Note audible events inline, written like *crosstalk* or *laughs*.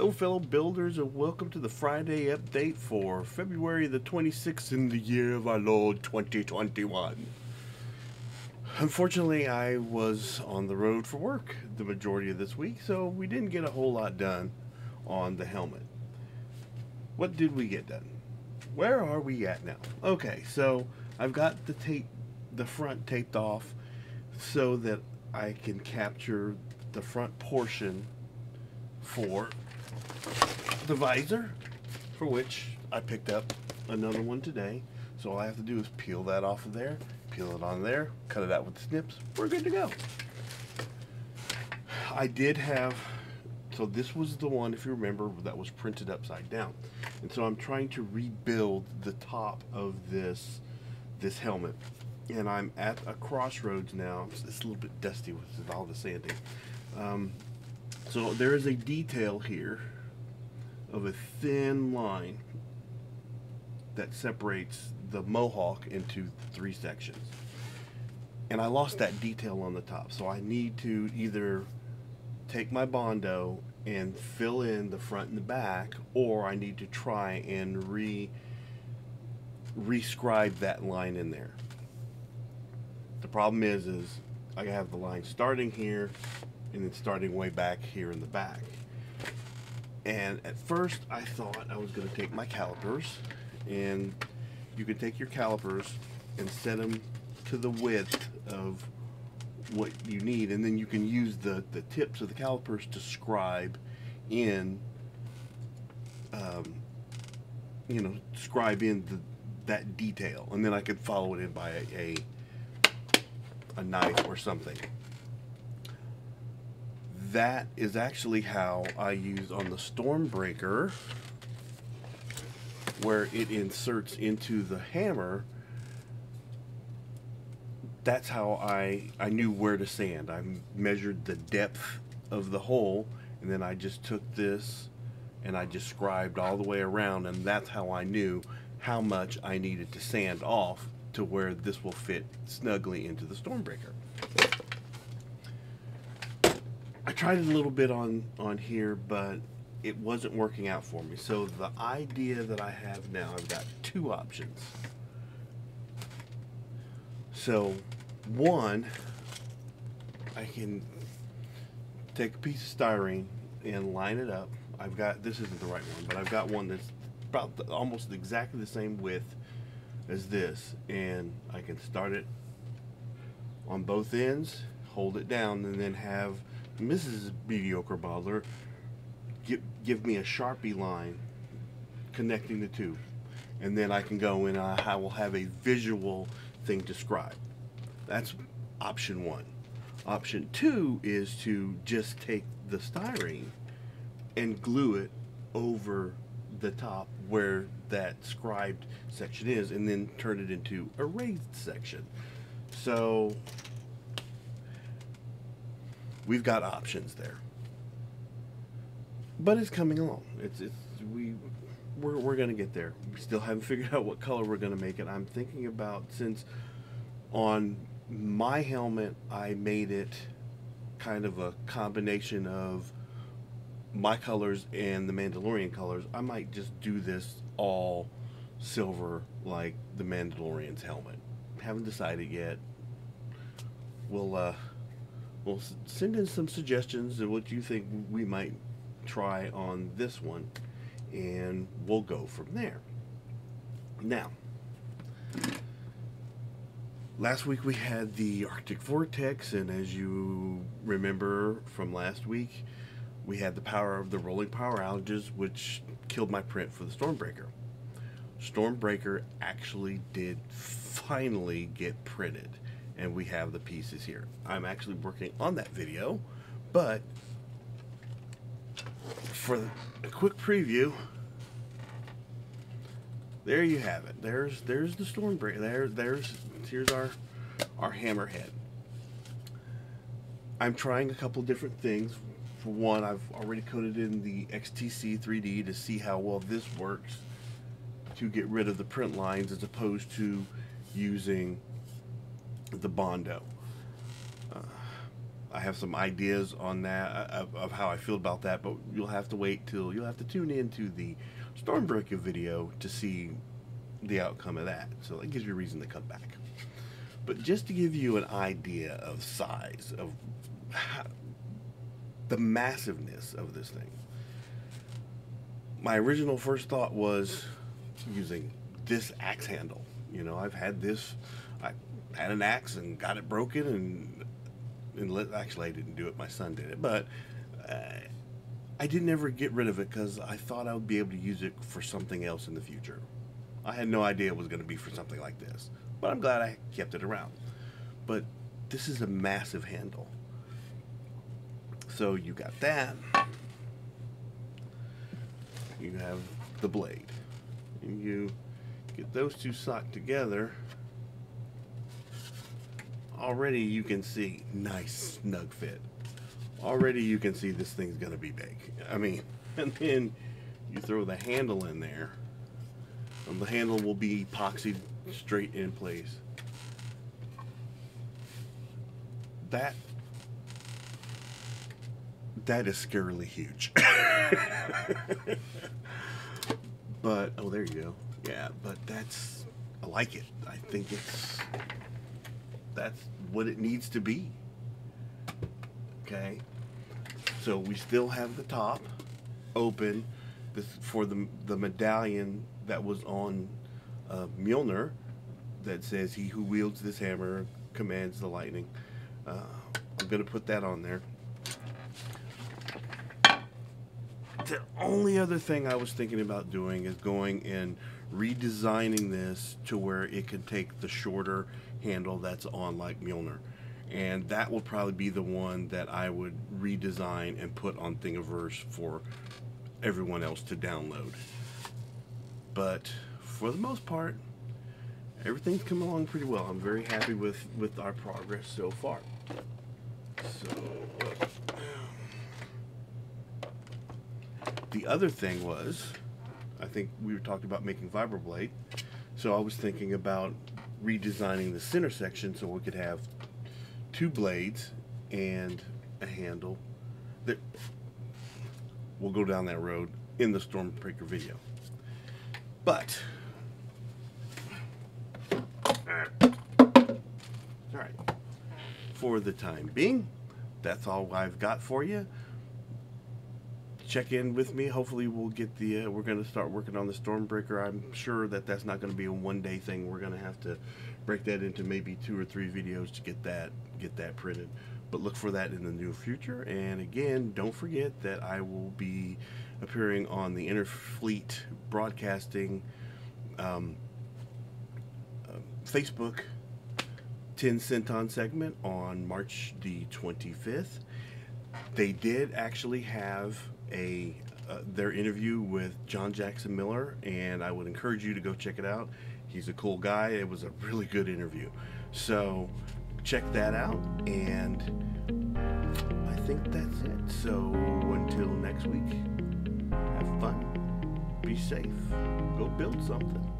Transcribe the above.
Hello, fellow builders, and welcome to the Friday update for February the 26th in the year of our Lord 2021. Unfortunately, I was on the road for work the majority of this week, so we didn't get a whole lot done on the helmet. What did we get done? Where are we at now? Okay, so I've got the tape, the front taped off so that I can capture the front portion for the visor, for which I picked up another one today. So all I have to do is peel that off of there, peel it on there, cut it out with the snips. We're good to go. I did have, so this was the one, if you remember, that was printed upside down. And so I'm trying to rebuild the top of this, this helmet. And I'm at a crossroads now. It's, it's a little bit dusty with all the sanding. Um, so there is a detail here of a thin line that separates the mohawk into three sections. And I lost that detail on the top, so I need to either take my Bondo and fill in the front and the back, or I need to try and re rescribe that line in there. The problem is, is I have the line starting here and then starting way back here in the back. And at first I thought I was going to take my calipers and you can take your calipers and set them to the width of what you need and then you can use the, the tips of the calipers to scribe in um, you know scribe in the, that detail and then I could follow it in by a, a, a knife or something that is actually how I use on the Stormbreaker where it inserts into the hammer. That's how I I knew where to sand I measured the depth of the hole and then I just took this and I just scribed all the way around and that's how I knew how much I needed to sand off to where this will fit snugly into the Stormbreaker I tried it a little bit on on here, but it wasn't working out for me. So the idea that I have now, I've got two options. So one, I can take a piece of styrene and line it up. I've got this isn't the right one, but I've got one that's about the, almost exactly the same width as this, and I can start it on both ends, hold it down, and then have Mrs. Mediocre Modeler give, give me a Sharpie line connecting the two. And then I can go and I will have a visual thing to scribe. That's option one. Option two is to just take the styrene and glue it over the top where that scribed section is and then turn it into a raised section. So we've got options there. But it's coming along. It's it's we we're we're gonna get there. We still haven't *laughs* figured out what color we're gonna make it. I'm thinking about since on my helmet I made it kind of a combination of my colors and the Mandalorian colors. I might just do this all silver like the Mandalorian's helmet. Haven't decided yet. We'll uh well, send in some suggestions of what you think we might try on this one, and we'll go from there. Now, last week we had the Arctic Vortex, and as you remember from last week, we had the power of the rolling power outages, which killed my print for the Stormbreaker. Stormbreaker actually did finally get printed and we have the pieces here. I'm actually working on that video, but for a quick preview, there you have it. There's there's the Stormbreaker. There there's here's our our hammerhead. I'm trying a couple different things. For one, I've already coded in the XTC 3D to see how well this works to get rid of the print lines as opposed to using the Bondo. Uh, I have some ideas on that uh, of, of, how I feel about that, but you'll have to wait till you'll have to tune into the Stormbreaker video to see the outcome of that. So that gives you a reason to come back. But just to give you an idea of size of how, the massiveness of this thing, my original first thought was using this axe handle. You know, I've had this. Had an axe and got it broken and and let, actually I didn't do it. My son did it, but uh, I didn't ever get rid of it because I thought I would be able to use it for something else in the future. I had no idea it was going to be for something like this, but I'm glad I kept it around. But this is a massive handle. So you got that. You have the blade. And you get those two socked together already you can see nice snug fit. Already you can see this thing's gonna be big. I mean, *laughs* and then you throw the handle in there, and the handle will be epoxied straight in place. That that is scarily huge. *laughs* but oh, there you go. Yeah, but that's I like it. I think it's that's what it needs to be. Okay, so we still have the top open this, for the the medallion that was on uh, Mjolnir that says, "He who wields this hammer commands the lightning." Uh, I'm gonna put that on there. The only other thing I was thinking about doing is going and redesigning this to where it can take the shorter handle that's on like Mjolnir. And that will probably be the one that I would redesign and put on Thingiverse for everyone else to download. But for the most part, everything's come along pretty well. I'm very happy with, with our progress so far. So, um, the other thing was, I think we were talking about making vibroblade. So I was thinking about redesigning the center section so we could have two blades and a handle. That we'll go down that road in the Stormbreaker video. But all right, for the time being, that's all I've got for you check in with me. Hopefully, we'll get the. Uh, we're going to start working on the Stormbreaker. I'm sure that that's not going to be a one day thing. We're going to have to break that into maybe two or three videos to get that get that printed. But look for that in the near future. And again, don't forget that I will be appearing on the Interfleet Broadcasting um, uh, Facebook 10 Centon segment on March the 25th. They did actually have a uh, their interview with John Jackson Miller, and I would encourage you to go check it out. He's a cool guy. It was a really good interview. So check that out, and I think that's it. So until next week, have fun, be safe, go build something.